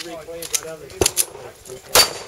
three claims right out of the.